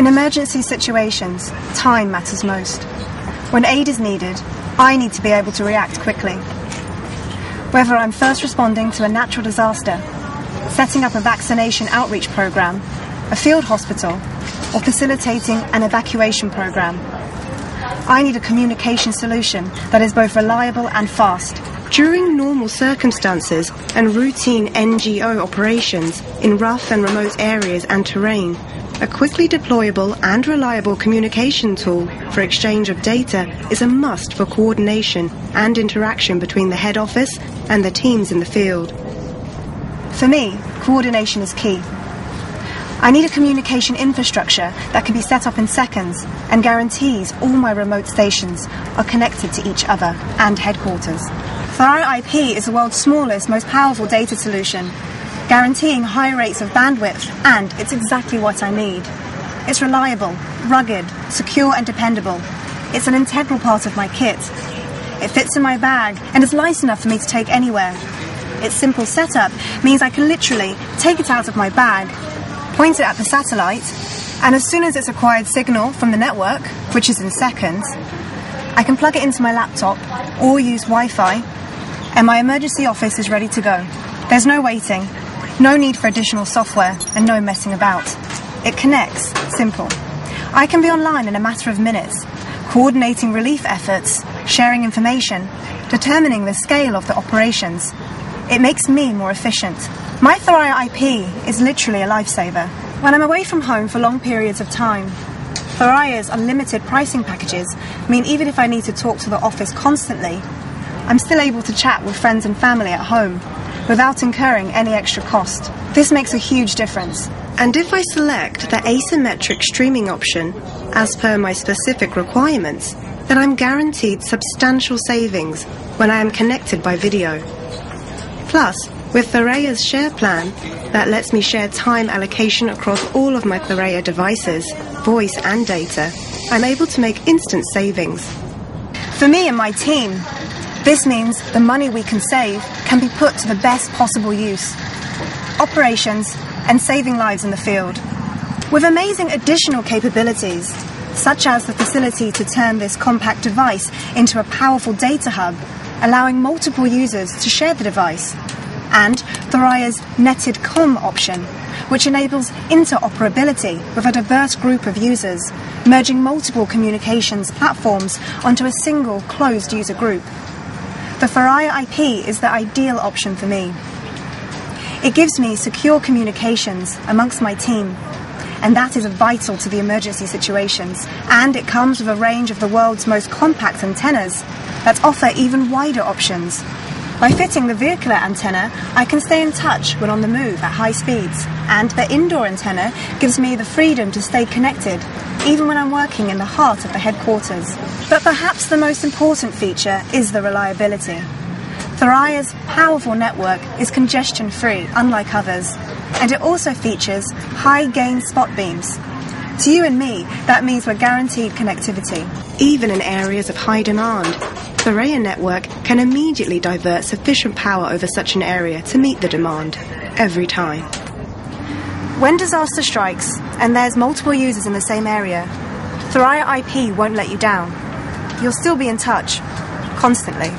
In emergency situations, time matters most. When aid is needed, I need to be able to react quickly. Whether I'm first responding to a natural disaster, setting up a vaccination outreach program, a field hospital, or facilitating an evacuation program, I need a communication solution that is both reliable and fast. During normal circumstances and routine NGO operations in rough and remote areas and terrain, a quickly deployable and reliable communication tool for exchange of data is a must for coordination and interaction between the head office and the teams in the field. For me, coordination is key. I need a communication infrastructure that can be set up in seconds and guarantees all my remote stations are connected to each other and headquarters. Thuraya IP is the world's smallest, most powerful data solution guaranteeing high rates of bandwidth, and it's exactly what I need. It's reliable, rugged, secure, and dependable. It's an integral part of my kit. It fits in my bag and is light enough for me to take anywhere. Its simple setup means I can literally take it out of my bag, point it at the satellite, and as soon as it's acquired signal from the network, which is in seconds, I can plug it into my laptop or use Wi Fi, and my emergency office is ready to go. There's no waiting, no need for additional software and no messing about. It connects, simple. I can be online in a matter of minutes, coordinating relief efforts, sharing information, determining the scale of the operations. It makes me more efficient. My Thuraya IP is literally a lifesaver. When I'm away from home for long periods of time, Thuraya's unlimited pricing packages mean even if I need to talk to the office constantly, I'm still able to chat with friends and family at home without incurring any extra cost. This makes a huge difference. And if I select the asymmetric streaming option as per my specific requirements, then I'm guaranteed substantial savings when I am connected by video. Plus, with Thuraya's share plan, that lets me share time allocation across all of my Thuraya devices, voice and data, I'm able to make instant savings. For me and my team, this means the money we can save can be put to the best possible use. Operations and saving lives in the field. With amazing additional capabilities, such as the facility to turn this compact device into a powerful data hub, allowing multiple users to share the device, and Thuraya's NettedCom option, which enables interoperability with a diverse group of users, merging multiple communications platforms onto a single closed user group. The Thuraya IP is the ideal option for me. It gives me secure communications amongst my team, and that is vital to the emergency situations. And it comes with a range of the world's most compact antennas that offer even wider options. By fitting the vehicular antenna, I can stay in touch when on the move at high speeds, and the indoor antenna gives me the freedom to stay connected even when I'm working in the heart of the headquarters. But perhaps the most important feature is the reliability. Thuraya's powerful network is congestion free, unlike others, and it also features high gain spot beams. To you and me, that means we're guaranteed connectivity. Even in areas of high demand, Thuraya network can immediately divert sufficient power over such an area to meet the demand, every time. When disaster strikes and there's multiple users in the same area, Thuraya IP won't let you down. You'll still be in touch, constantly.